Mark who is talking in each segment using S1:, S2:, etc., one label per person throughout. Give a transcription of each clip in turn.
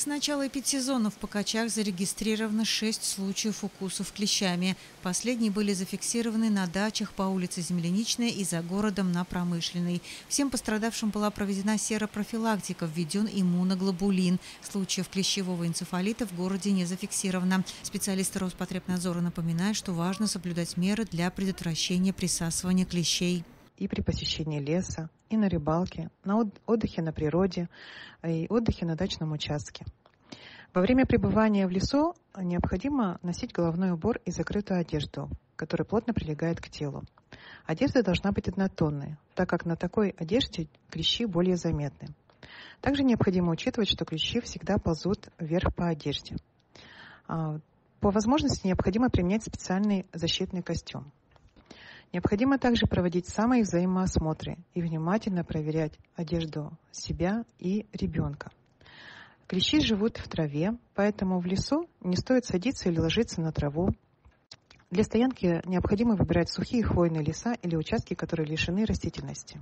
S1: С начала эпидсезона в Покачах зарегистрировано 6 случаев укусов клещами. Последние были зафиксированы на дачах по улице Земляничная и за городом на Промышленной. Всем пострадавшим была проведена серопрофилактика, введен иммуноглобулин. Случаев клещевого энцефалита в городе не зафиксировано. Специалисты Роспотребнадзора напоминают, что важно соблюдать меры для предотвращения присасывания клещей
S2: и при посещении леса, и на рыбалке, на отдыхе на природе, и отдыхе на дачном участке. Во время пребывания в лесу необходимо носить головной убор и закрытую одежду, которая плотно прилегает к телу. Одежда должна быть однотонной, так как на такой одежде клещи более заметны. Также необходимо учитывать, что клещи всегда ползут вверх по одежде. А, по возможности необходимо применять специальный защитный костюм. Необходимо также проводить самые взаимоосмотры и внимательно проверять одежду себя и ребенка. Клещи живут в траве, поэтому в лесу не стоит садиться или ложиться на траву. Для стоянки необходимо выбирать сухие хвойные леса или участки, которые лишены растительности.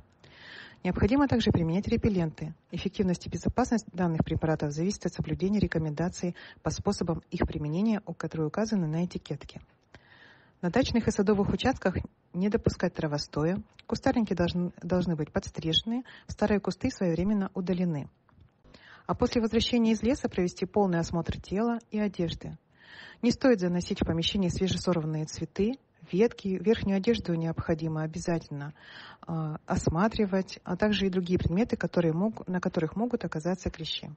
S2: Необходимо также применять репелленты. Эффективность и безопасность данных препаратов зависит от соблюдения рекомендаций по способам их применения, которые указаны на этикетке. На дачных и садовых участках не допускать травостоя, кустарники должны, должны быть подстрижены, старые кусты своевременно удалены. А после возвращения из леса провести полный осмотр тела и одежды. Не стоит заносить в помещение свежесорванные цветы, ветки, верхнюю одежду необходимо обязательно э, осматривать, а также и другие предметы, которые мог, на которых могут оказаться клещи.